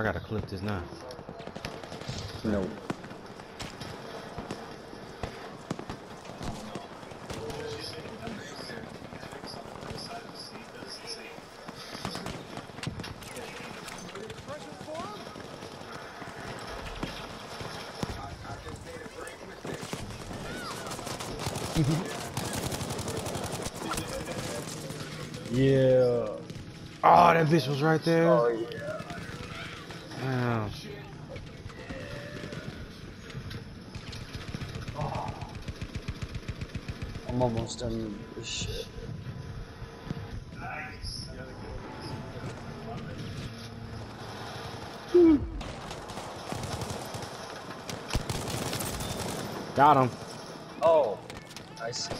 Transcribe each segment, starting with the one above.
I gotta clip this now. No. yeah. Oh, that bitch was right there. Oh yeah. Damn. I'm almost done with this shit. Got him. Oh, I see.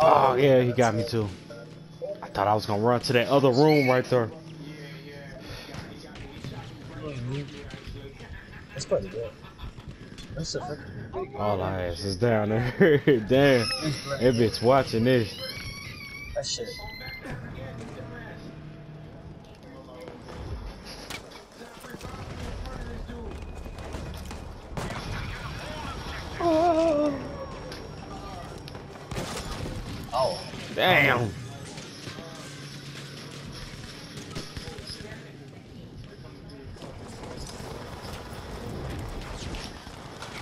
Oh, yeah, he got me too. I thought I was gonna run to that other room right there. That's probably good. That's a freaking All our ass is down there. Damn. That bitch watching this. that shit. Damn.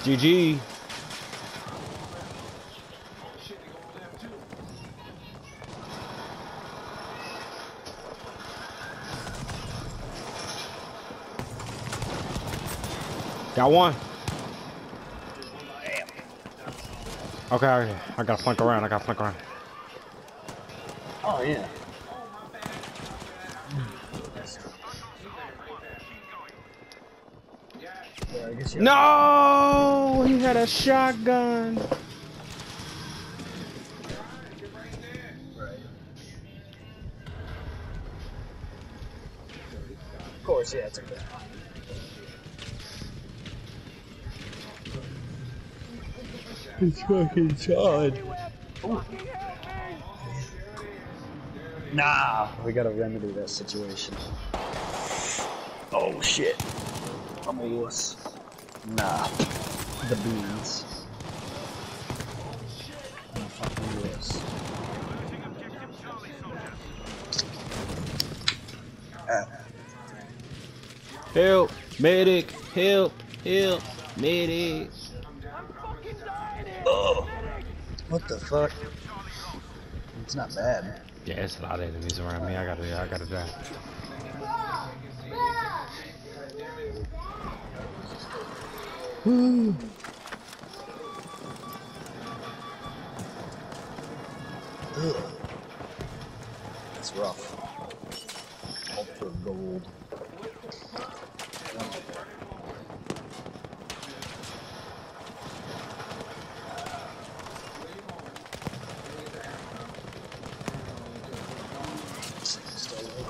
GG. Got one. Okay, I gotta flank around. I gotta flank around. Oh yeah. Yeah, I guess you No, he had a shotgun. Right. Of course, yeah, it's okay. It's fucking Todd. Nah, we gotta remedy that situation. Oh shit. I'm a wuss. Nah. The beans. I'm a fucking wuss. Ah, Help, medic, help, help, medic. oh. What the fuck? It's not bad. Yeah, it's a lot of enemies around me. I gotta, I gotta die. Ugh. That's rough. Gold. Still low.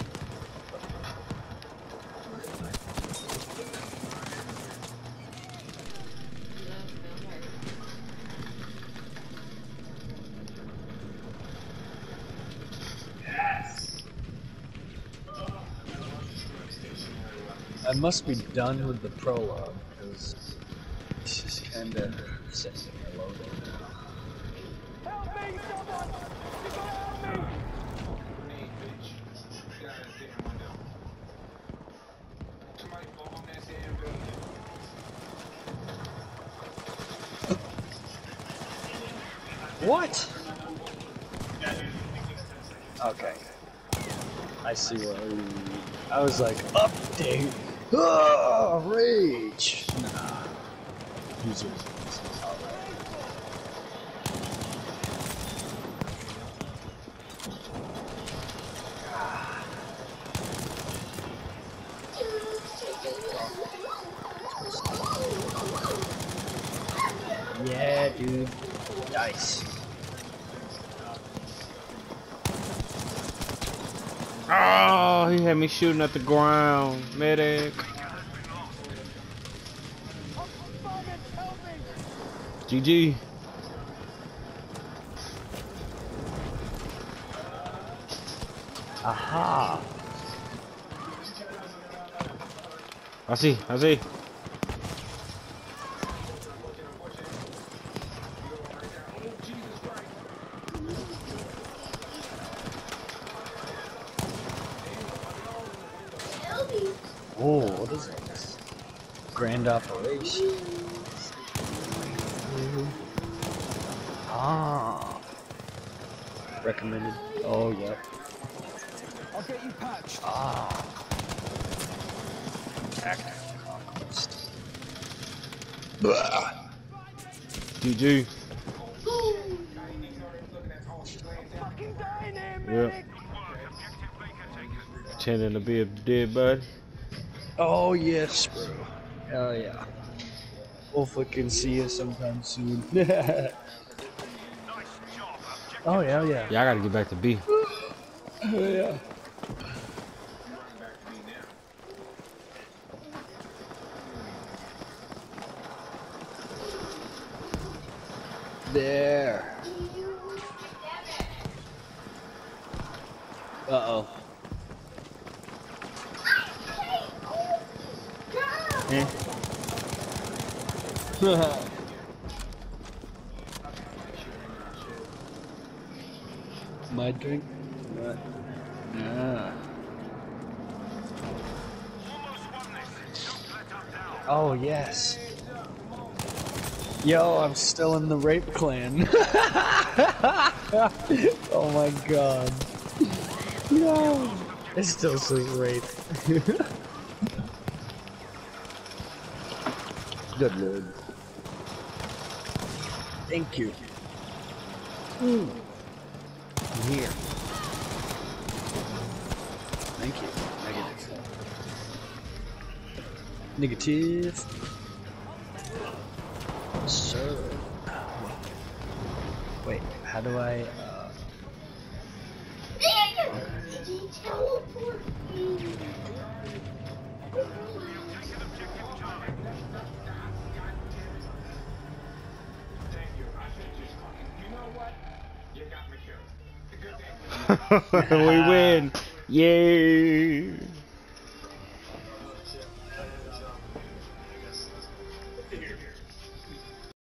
I must be done with the prologue because this is kind of setting a now. What? Okay. I see what I was like, update. Oh, rage. Nah. User. Yeah, dude. Nice. Oh, he had me shooting at the ground. Medic. GG. Aha. I see, I see. Oh, what is this? Grand operation. Ah. Recommended. Oh, yeah. I'll get you patched. Ah. Active conquest. GG. Yep. Pretending to be a dead bud. Oh yes, bro. Hell yeah. We'll fucking see you sometime soon. oh yeah, yeah. Yeah, I gotta get back to B. Oh yeah. There. Uh Eh. My drink? What? Yeah. Oh yes. Yo, I'm still in the rape clan. oh my god. No. it's still saying rape. Good lord. Thank you. Mm. I'm here. Thank you. Negative. Negative. Sir. Wait, how do I, uh... we win. Yay.